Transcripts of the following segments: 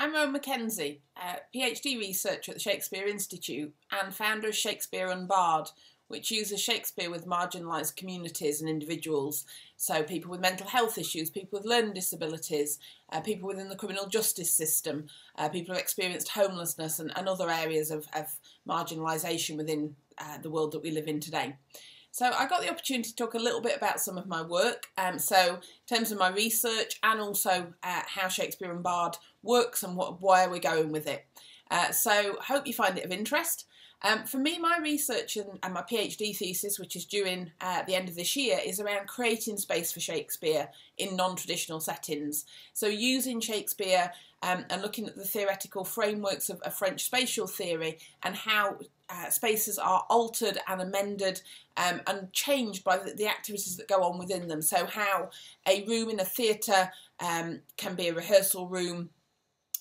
I'm Rowan Mackenzie, PhD researcher at the Shakespeare Institute and founder of Shakespeare Unbard, which uses Shakespeare with marginalised communities and individuals. So, people with mental health issues, people with learning disabilities, uh, people within the criminal justice system, uh, people who've experienced homelessness and, and other areas of, of marginalisation within uh, the world that we live in today. So I got the opportunity to talk a little bit about some of my work. Um, so in terms of my research and also uh, how Shakespeare Unbard works and what, where we're going with it. Uh, so hope you find it of interest. Um, for me, my research and, and, my PhD thesis, which is due in uh, the end of this year, is around creating space for Shakespeare in non-traditional settings. So using Shakespeare um, and looking at the theoretical frameworks of, of French spatial theory and how uh, spaces are altered and amended um, and changed by the, the, activities that go on within them. So how a room in a theatre um, can be a rehearsal room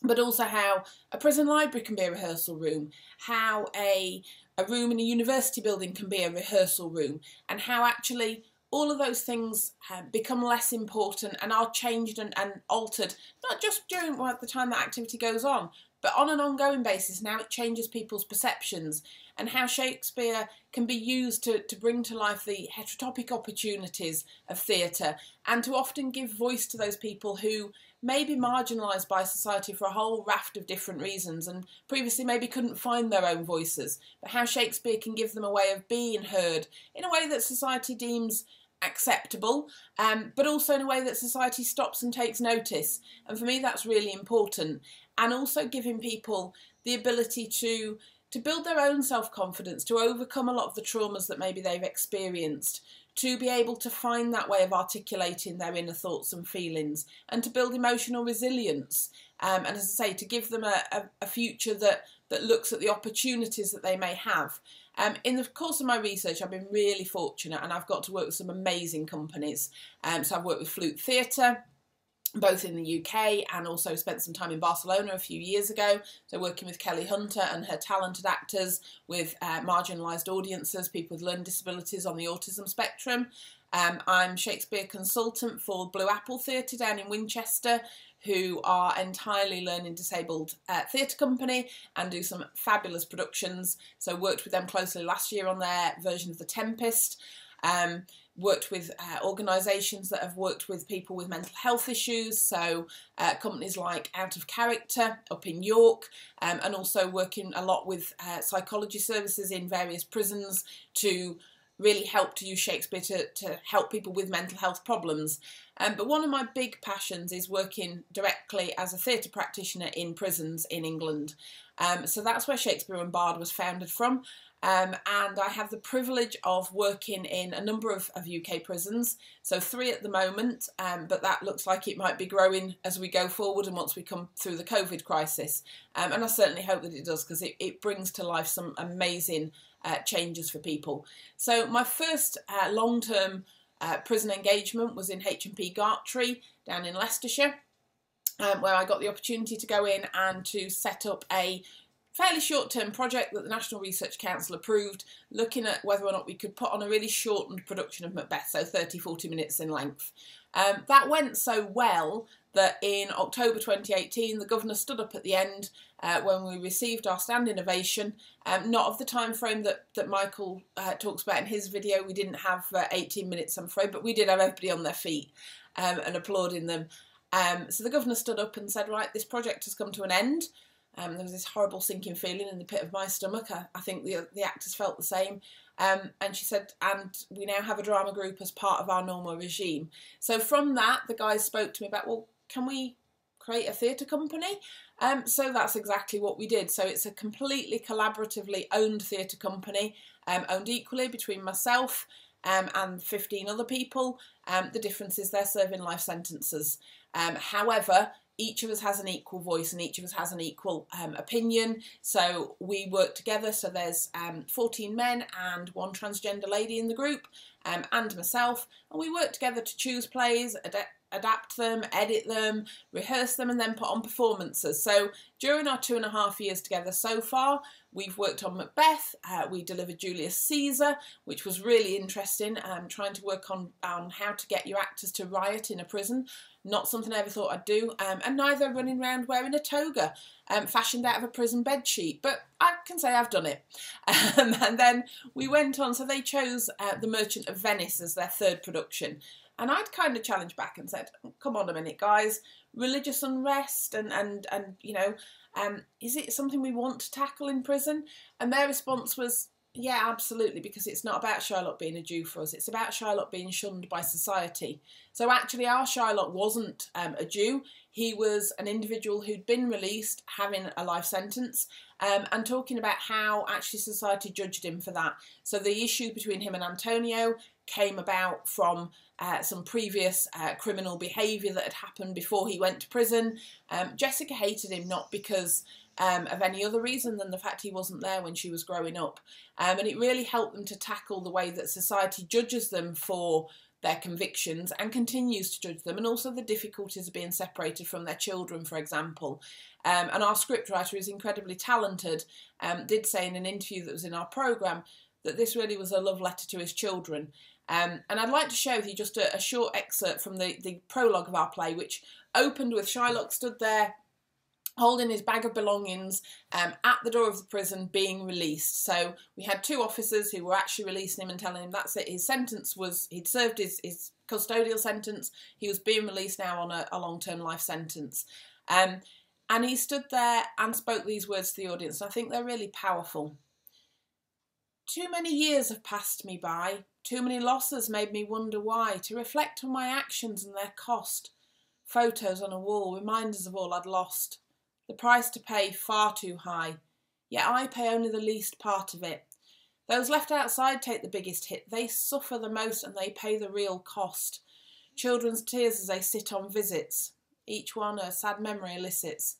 but also how a prison library can be a rehearsal room, how a, a room in a university building can be a rehearsal room, and how actually all of those things uh, become less important and are changed and, and altered, not just during well, the time that activity goes on, but on an ongoing basis. Now it changes people's perceptions and how Shakespeare can be used to, to bring to life the heterotopic opportunities of theatre and to often give voice to those people who may be marginalised by society for a whole raft of different reasons and previously maybe couldn't find their own voices, but how Shakespeare can give them a way of being heard in a way that society deems acceptable, um, but also in a way that society stops and takes notice. And for me, that's really important. And also giving people the ability to to build their own self-confidence, to overcome a lot of the traumas that maybe they've experienced, to be able to find that way of articulating their inner thoughts and feelings and to build emotional resilience. Um, and as I say, to give them a, a, a, future that, that looks at the opportunities that they may have. Um, in the course of my research, I've been really fortunate and I've got to work with some amazing companies. Um, so I've worked with Flute Theatre, both in the UK and also spent some time in Barcelona a few years ago. So working with Kelly Hunter and her talented actors with uh, marginalised audiences, people with learning disabilities on the autism spectrum. Um, I'm Shakespeare consultant for Blue Apple Theatre down in Winchester, who are entirely learning disabled uh, theatre company and do some fabulous productions. So worked with them closely last year on their version of The Tempest. Um, worked with uh, organisations that have worked with people with mental health issues, so uh, companies like Out of Character up in York, um, and also working a lot with uh, psychology services in various prisons to really help to use Shakespeare to, to help people with mental health problems. Um, but one of my big passions is working directly as a theatre practitioner in prisons in England. Um, so that's where Shakespeare Unbard was founded from. Um, and I have the privilege of working in a number of, of UK prisons, so three at the moment, um, but that looks like it might be growing as we go forward and once we come through the COVID crisis. Um, and I certainly hope that it does because it, it brings to life some amazing uh, changes for people. So my first uh, long-term uh, prison engagement was in HMP Gartree down in Leicestershire. Um, where I got the opportunity to go in and to set up a fairly short-term project that the National Research Council approved, looking at whether or not we could put on a really shortened production of Macbeth, so 30-40 minutes in length. Um, that went so well that in October 2018 the Governor stood up at the end uh, when we received our standing ovation, um, not of the time frame that, that Michael uh, talks about in his video, we didn't have uh, 18 minutes I'm afraid, but we did have everybody on their feet um, and applauding them. Um, so the Governor stood up and said, right, this project has come to an end. Um, there was this horrible sinking feeling in the pit of my stomach. I, I think the, the actors felt the same. Um, and she said, and we now have a drama group as part of our normal regime. So from that, the guys spoke to me about, well, can we create a theatre company? Um, so that's exactly what we did. So it's a completely collaboratively owned theatre company, um, owned equally between myself um, and 15 other people. Um, the difference is they're serving life sentences. Um, however, each of us has an equal voice and each of us has an equal um, opinion. So we work together. So there's um, 14 men and one transgender lady in the group um, and myself. And we work together to choose plays, ad adapt them, edit them, rehearse them and then put on performances. So during our two and a half years together so far, we've worked on Macbeth, uh, we delivered Julius Caesar, which was really interesting, um, trying to work on, on how to get your actors to riot in a prison not something I ever thought I'd do, um, and neither running around wearing a toga um, fashioned out of a prison bed sheet, but I can say I've done it. Um, and then we went on, so they chose uh, The Merchant of Venice as their third production. And I'd kind of challenged back and said, come on a minute, guys, religious unrest and, and, and you know, um, is it something we want to tackle in prison? And their response was, yeah, absolutely, because it's not about Shylock being a Jew for us. It's about Shylock being shunned by society. So actually, our Shylock wasn't um, a Jew. He was an individual who'd been released, having a life sentence, um, and talking about how actually society judged him for that. So the issue between him and Antonio came about from uh, some previous uh, criminal behaviour that had happened before he went to prison. Um, Jessica hated him not because um, of any other reason than the fact he wasn't there when she was growing up. Um, and it really helped them to tackle the way that society judges them for their convictions and continues to judge them, and also the difficulties of being separated from their children, for example. Um, and our scriptwriter is incredibly talented, um, did say in an interview that was in our programme that this really was a love letter to his children. Um, and I'd like to show you just a, a short excerpt from the, the prologue of our play, which opened with Shylock stood there holding his bag of belongings um, at the door of the prison being released. So we had two officers who were actually releasing him and telling him that's it. His sentence was, he'd served his, his custodial sentence. He was being released now on a, a long-term life sentence. Um, and he stood there and spoke these words to the audience. I think they're really powerful. Too many years have passed me by. Too many losses made me wonder why. To reflect on my actions and their cost. Photos on a wall, reminders of all I'd lost. The price to pay far too high, yet I pay only the least part of it. Those left outside take the biggest hit. They suffer the most and they pay the real cost. Children's tears as they sit on visits, each one a sad memory elicits.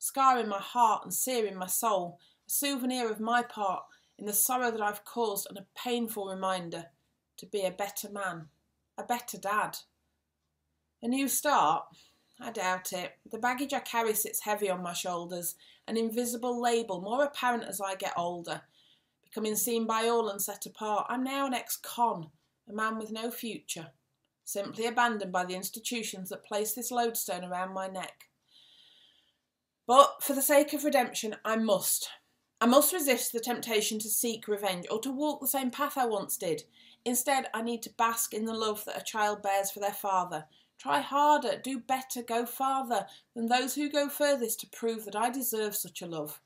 Scar in my heart and sear in my soul, a souvenir of my part in the sorrow that I've caused and a painful reminder to be a better man, a better dad. A new start? I doubt it. The baggage I carry sits heavy on my shoulders, an invisible label, more apparent as I get older. Becoming seen by all and set apart, I'm now an ex-con, a man with no future, simply abandoned by the institutions that place this lodestone around my neck. But for the sake of redemption, I must. I must resist the temptation to seek revenge or to walk the same path I once did. Instead, I need to bask in the love that a child bears for their father, Try harder, do better, go farther than those who go furthest to prove that I deserve such a love.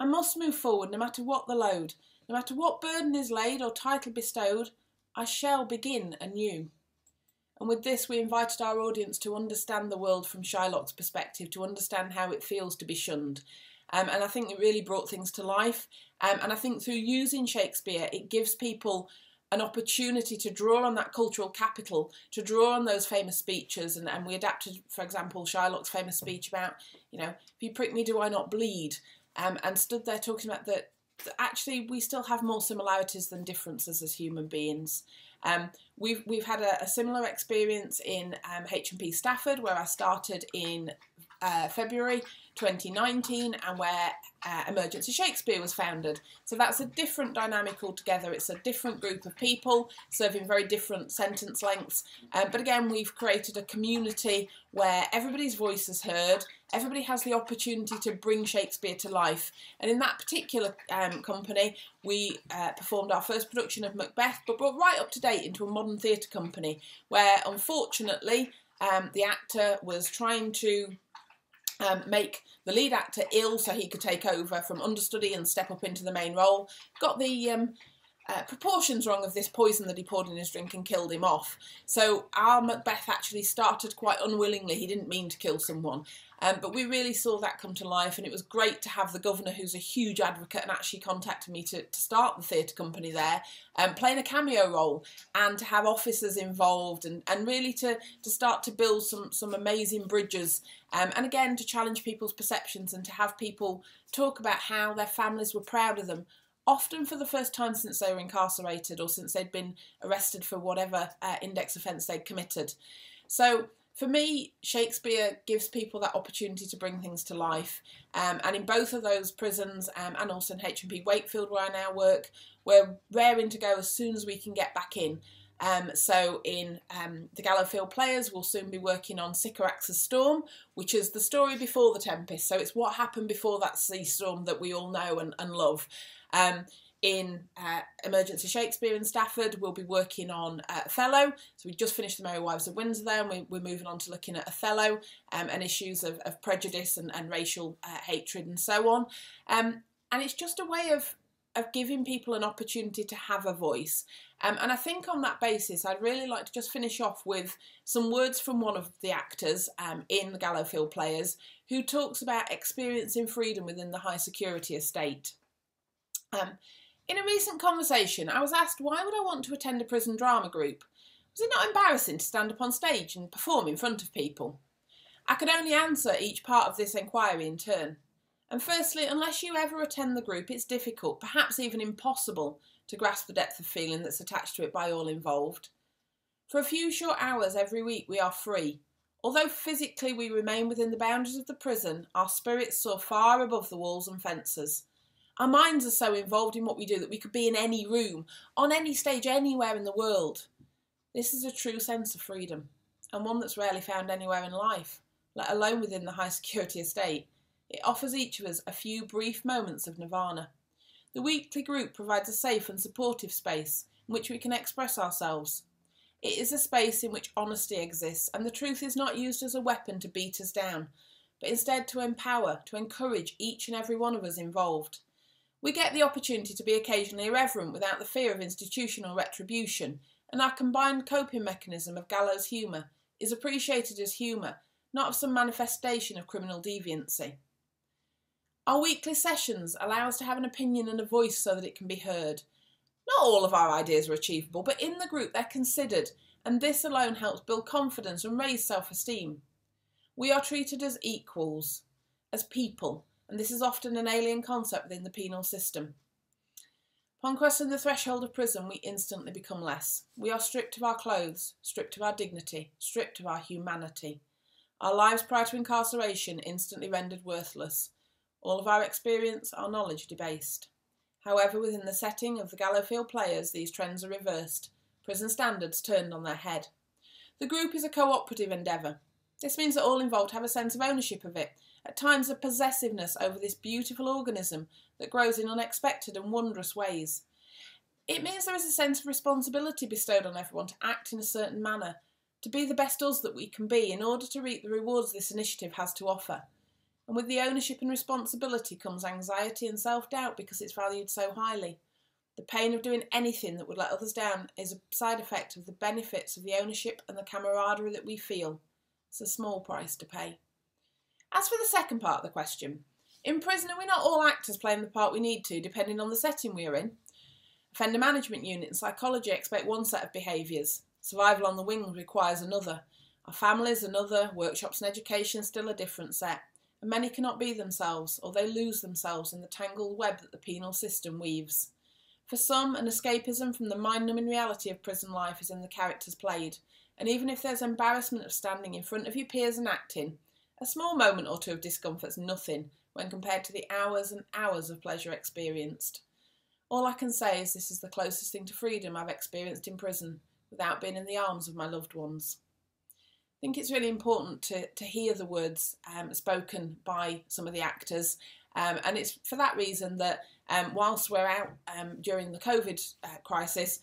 I must move forward no matter what the load, no matter what burden is laid or title bestowed, I shall begin anew. And with this, we invited our audience to understand the world from Shylock's perspective, to understand how it feels to be shunned. Um, and I think it really brought things to life. Um, and I think through using Shakespeare, it gives people an opportunity to draw on that cultural capital, to draw on those famous speeches. And, and we adapted, for example, Shylock's famous speech about, you know, if you prick me, do I not bleed? Um, and stood there talking about that, actually we still have more similarities than differences as human beings. Um, we've, we've had a, a similar experience in um, HMP Stafford, where I started in uh, February 2019 and where uh, Emergency Shakespeare was founded. So that's a different dynamic altogether. It's a different group of people serving very different sentence lengths. Um, but again, we've created a community where everybody's voice is heard, everybody has the opportunity to bring Shakespeare to life. And in that particular um, company, we uh, performed our first production of Macbeth, but brought right up to date into a modern theatre company where unfortunately um, the actor was trying to um, make the lead actor ill so he could take over from understudy and step up into the main role. Got the um, uh, proportions wrong of this poison that he poured in his drink and killed him off. So our Macbeth actually started quite unwillingly. He didn't mean to kill someone. Um, but we really saw that come to life, and it was great to have the governor, who's a huge advocate, and actually contacted me to, to start the theatre company there, um, playing a cameo role, and to have officers involved, and, and really to, to start to build some, some amazing bridges, um, and again to challenge people's perceptions and to have people talk about how their families were proud of them often for the first time since they were incarcerated or since they'd been arrested for whatever uh, index offence they'd committed. So for me, Shakespeare gives people that opportunity to bring things to life. Um, and in both of those prisons um, and also in HMP Wakefield where I now work, we're raring to go as soon as we can get back in. Um, so in um, the Gallowfield Players, we'll soon be working on Sycorax's Storm, which is the story before the Tempest. So it's what happened before that sea storm that we all know and, and love. Um, in uh, Emergency Shakespeare in Stafford, we'll be working on uh, Othello. So we just finished The Merry Wives of Windsor there, and we, are moving on to looking at Othello um, and issues of, of prejudice and, and racial uh, hatred and so on. Um, and it's just a way of of giving people an opportunity to have a voice. Um, and I think on that basis, I'd really like to just finish off with some words from one of the actors um, in the Gallowfield Players who talks about experiencing freedom within the high security estate. Um, in a recent conversation, I was asked why would I want to attend a prison drama group? Was it not embarrassing to stand up on stage and perform in front of people? I could only answer each part of this inquiry in turn. And firstly, unless you ever attend the group, it's difficult, perhaps even impossible, to grasp the depth of feeling that's attached to it by all involved. For a few short hours every week, we are free. Although physically we remain within the boundaries of the prison, our spirits soar far above the walls and fences. Our minds are so involved in what we do that we could be in any room, on any stage, anywhere in the world. This is a true sense of freedom, and one that's rarely found anywhere in life, let alone within the high security estate. It offers each of us a few brief moments of nirvana. The weekly group provides a safe and supportive space in which we can express ourselves. It is a space in which honesty exists, and the truth is not used as a weapon to beat us down, but instead to empower, to encourage each and every one of us involved. We get the opportunity to be occasionally irreverent without the fear of institutional retribution, and our combined coping mechanism of gallows humour is appreciated as humour, not as some manifestation of criminal deviancy. Our weekly sessions allow us to have an opinion and a voice so that it can be heard. Not all of our ideas are achievable, but in the group they're considered, and this alone helps build confidence and raise self esteem. We are treated as equals, as people, and this is often an alien concept within the penal system. Upon crossing the threshold of prison, we instantly become less. We are stripped of our clothes, stripped of our dignity, stripped of our humanity. Our lives prior to incarceration instantly rendered worthless. All of our experience, our knowledge debased. However, within the setting of the Gallowfield players, these trends are reversed, prison standards turned on their head. The group is a cooperative endeavour. This means that all involved have a sense of ownership of it at times a possessiveness over this beautiful organism that grows in unexpected and wondrous ways. It means there is a sense of responsibility bestowed on everyone to act in a certain manner, to be the best us that we can be in order to reap the rewards this initiative has to offer. And with the ownership and responsibility comes anxiety and self doubt because it's valued so highly. The pain of doing anything that would let others down is a side effect of the benefits of the ownership and the camaraderie that we feel. It's a small price to pay. As for the second part of the question, in prison are we not all actors playing the part we need to, depending on the setting we are in? Offender management unit and psychology expect one set of behaviours. Survival on the wing requires another. Our families another, workshops and education still a different set. And many cannot be themselves, or they lose themselves in the tangled web that the penal system weaves. For some, an escapism from the mind numbing reality of prison life is in the characters played, and even if there's embarrassment of standing in front of your peers and acting, a small moment or two of discomfort's nothing when compared to the hours and hours of pleasure experienced. All I can say is this is the closest thing to freedom I've experienced in prison without being in the arms of my loved ones. I think it's really important to, to hear the words um, spoken by some of the actors, um, and it's for that reason that um, whilst we're out um, during the COVID uh, crisis,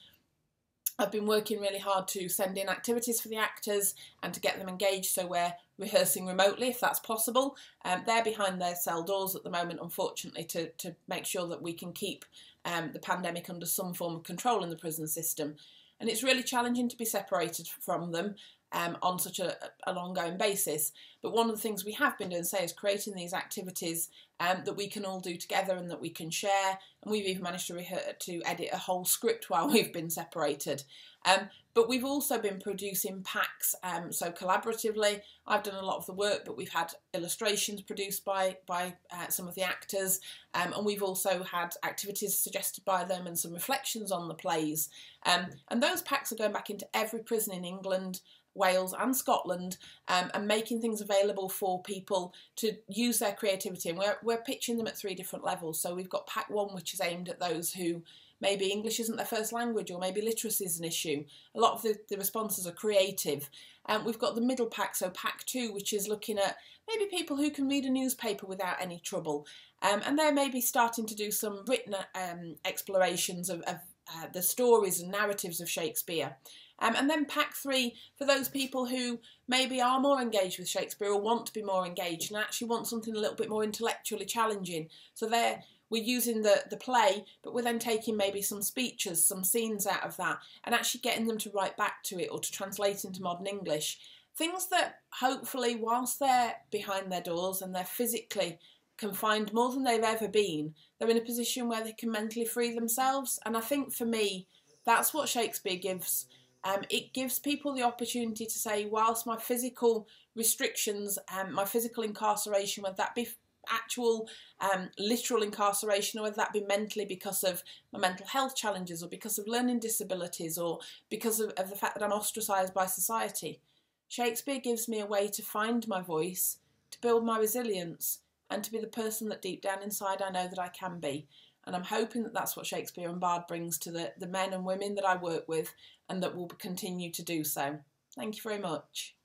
I've been working really hard to send in activities for the actors and to get them engaged so we're rehearsing remotely if that's possible. Um, they're behind their cell doors at the moment, unfortunately, to, to make sure that we can keep um, the pandemic under some form of control in the prison system. And it's really challenging to be separated from them um, on such a, an ongoing basis. But one of the things we have been doing, say, is creating these activities um, that we can all do together and that we can share. And we've even managed to, to edit a whole script while we've been separated. Um, but we've also been producing packs, um, so collaboratively. I've done a lot of the work, but we've had illustrations produced by by uh, some of the actors, um, and we've also had activities suggested by them and some reflections on the plays. Um, and those packs are going back into every prison in England Wales and Scotland um, and making things available for people to use their creativity. And we're, we're pitching them at three different levels. So we've got Pack 1, which is aimed at those who maybe English isn't their first language or maybe literacy is an issue. A lot of the, the responses are creative. Um, we've got the middle pack, so pack two, which is looking at maybe people who can read a newspaper without any trouble. Um, and they're maybe starting to do some written um, explorations of, of uh, the stories and narratives of Shakespeare. Um, and then pack three for those people who maybe are more engaged with Shakespeare or want to be more engaged and actually want something a little bit more intellectually challenging. So they're we're using the, the play, but we're then taking maybe some speeches, some scenes out of that, and actually getting them to write back to it or to translate into modern English. Things that hopefully, whilst they're behind their doors and they're physically confined more than they've ever been, they're in a position where they can mentally free themselves. And I think for me, that's what Shakespeare gives. Um, it gives people the opportunity to say, whilst my physical restrictions and um, my physical incarceration, whether that be actual um, literal incarceration or whether that be mentally because of my mental health challenges or because of learning disabilities or because of, of the fact that I'm ostracised by society. Shakespeare gives me a way to find my voice, to build my resilience, and to be the person that deep down inside I know that I can be. And I'm hoping that that's what Shakespeare Unbard brings to the, the men and women that I work with and that will continue to do so. Thank you very much.